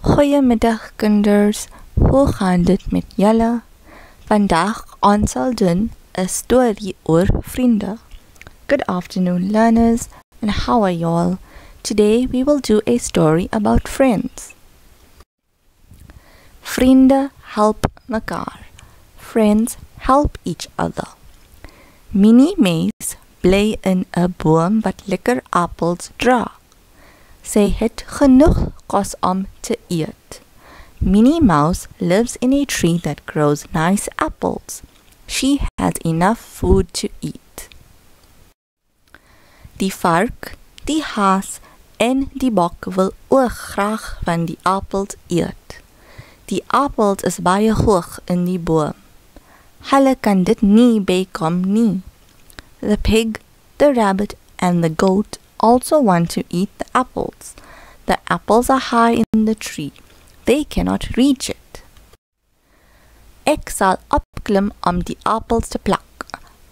Goeiemiddag kinders, hoe gaan dit met julle? Vandag ons sal doen 'n storie oor vriende. Good afternoon learners and how are y'all? Today we will do a story about friends. Vriende help mekaar. Friends help each other. Minnie Muis bly in 'n boom wat lekker appels dra. Sy het genoeg kos om te eet. Minnie Mouse lives in a tree that grows nice apples. She has enough food to eat. Die vark, die haas en die bok wil ook graag van die appels eet. Die appels is baie hoog in die boom. Hulle kan dit nie bykom nie. The pig, the rabbit and the goat also want to eat the apples. The apples are high in the tree. They cannot reach it. Ek sal opklim om die appels te pluk.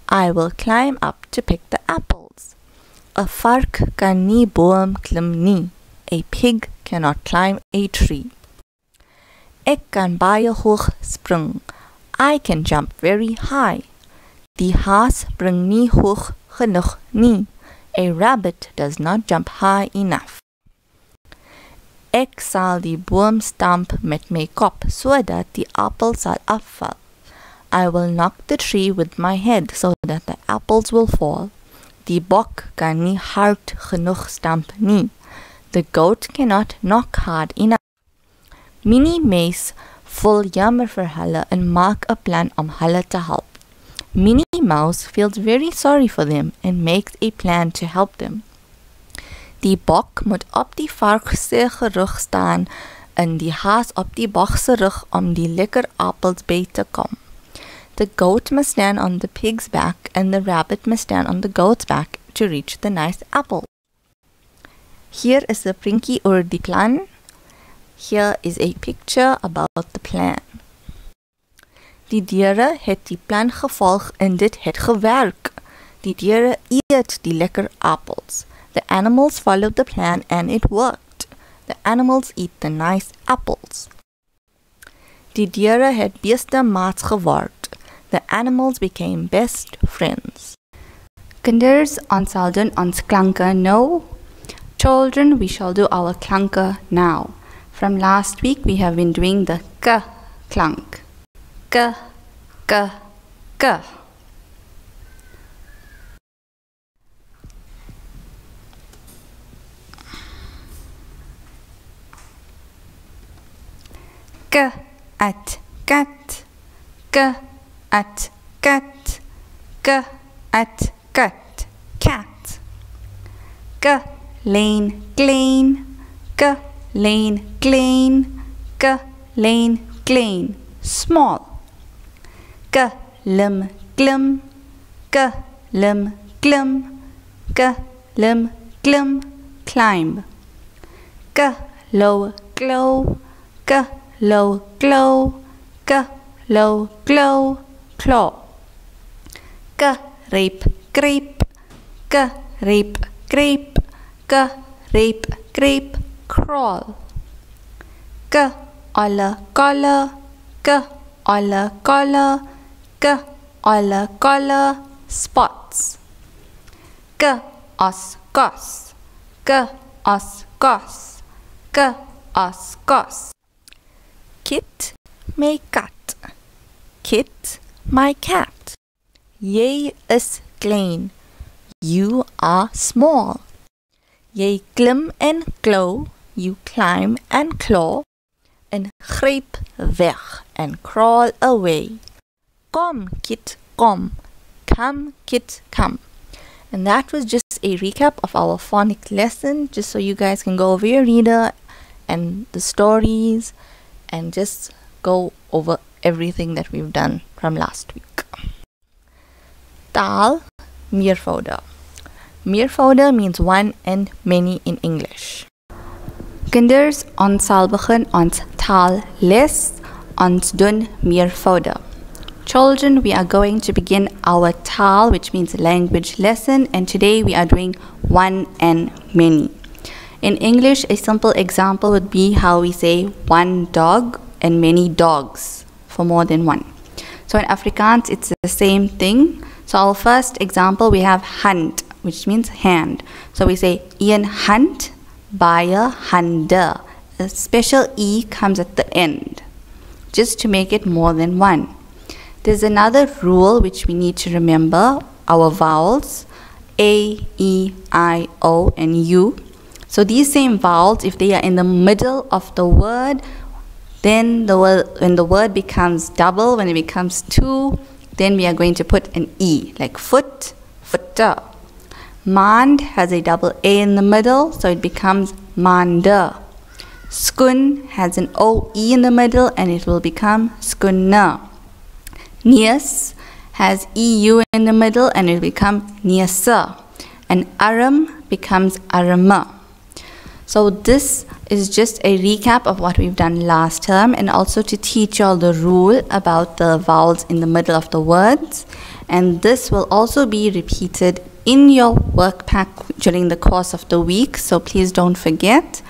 I will climb up to pick the apples. A vark kan nie boom klim nie. A pig cannot climb a tree. Ek kan baie hoog spring. I can jump very high. Die haas bring nie hoog genoeg nie. A rabbit does not jump high enough. Ek sal die boom stamp met my kop sodat die appel sal afval. I will knock the tree with my head so that the apples will fall. Die bok kan nie hard genoeg stamp nie. The goat cannot knock hard enough. Minnie Mace vir hulle en maak 'n plan om hulle te help. Minnie Mouse feels very sorry for them and makes a plan to help them. Die bok moet op die vark gerug staan en die haas op die bok rug om die lekker appels by te. The goat must stand on the pig's back and the rabbit must stand on the goat's back to reach the nice apple. Here is 'n prentjie oor die plan. Here is a picture about the plan. Die diere het die plan gevolg en dit het gewerk. Die diere eet die lekker appels. The animals followed the plan and it worked. The animals eat the nice apples. Die diere het beste maats geword. The animals became best friends. Kinders, ons sal doen ons klanke nou. Children, we shall do our klanke now. From last week, we have been doing the k clank. K, k, k. K at cat. K at cat. K at cat. Cat. K lane clean. K lane clean. K lane clean. Small. K lim glim. K lim glim. K lim glim. Climb. K low glow. K low glow. K low glow. Claw. K rape grape. K rape grape. K rape grape. Crawl. K alla collar. K alla collar. K alla collar. Spots. K os gos. K os gos. K os gos. Kit my kat. Kit my cat. Jy is klein. You are small. Jy klim en klou. You climb and claw. En gryp weg and crawl away. Kom, Kit, kom. Come, Kit, come. And that was just a recap of our phonics lesson, just so you guys can go over your reader and the stories and just go over everything that we've done from last week. Tal meervoud. Meervoud means one and many in English. Kinders, ons sal begin ons taalles. Ons doen meervoud. Children, we are going to begin our TAL, which means language lesson, and today we are doing one and many. In English, a simple example would be how we say one dog and many dogs for more than one. So in Afrikaans, it's the same thing. So our first example, we have hand, which means hand. So we say een hand, baie hande. A special E comes at the end, just to make it more than one. There's another rule which we need to remember, our vowels, A, E, I, O, and U. So these same vowels, if they are in the middle of the word, then the word, when the word becomes double, when it becomes two, then we are going to put an E, like foot, footer. Mand has a double A in the middle, so it becomes manda. Skun has an OE in the middle, and it will become skunna. Nias has EU in the middle, and it becomes niasa. And aram becomes arama. So this is just a recap of what we've done last term and also to teach you all the rule about the vowels in the middle of the words. And this will also be repeated in your work pack during the course of the week, so please don't forget.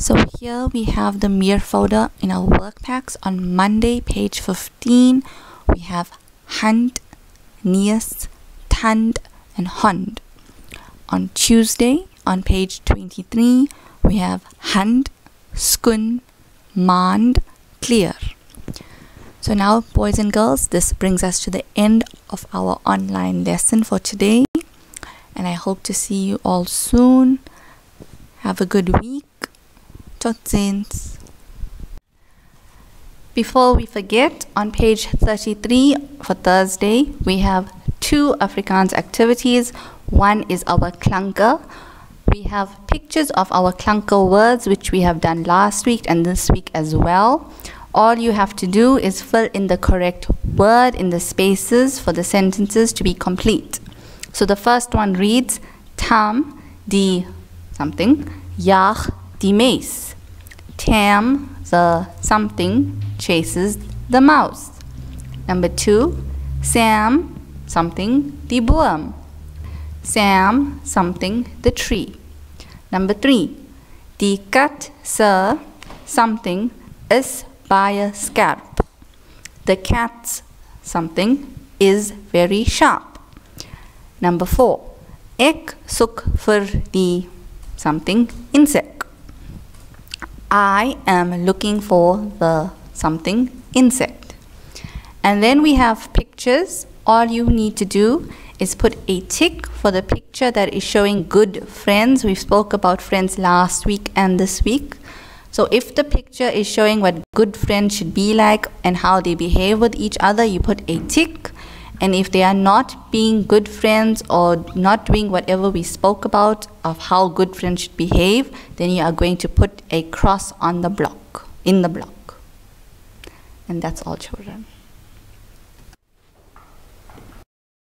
So here we have the meervoud in our work packs. On Monday, page 15, we have hand, nias, tand, and hond. On Tuesday, on page 23, we have hand, skun, mand, clear. So now, boys and girls, this brings us to the end of our online lesson for today. And I hope to see you all soon. Have a good week. Tot ziens. Before we forget, on page 33 for Thursday, we have two Afrikaans activities. One is our klanke. We have pictures of our klanke words, which we have done last week and this week as well. All you have to do is fill in the correct word in the spaces for the sentences to be complete. So the first one reads, Tam die something, jag die mees. Tam, the something, chases the mouse. Number two, Sam, something, the boom. Sam, something, the tree. Number three, the cat sir, something, is by a scarp. The cat's something is very sharp. Number four, ek soek for the something insect. I am looking for the something insect. And then we have pictures. All you need to do is put a tick for the picture that is showing good friends. We spoke about friends last week and this week. So if the picture is showing what good friends should be like and how they behave with each other, you put a tick. And if they are not being good friends or not doing whatever we spoke about of how good friends should behave, then you are going to put a cross on the block, in the block. And that's all, children.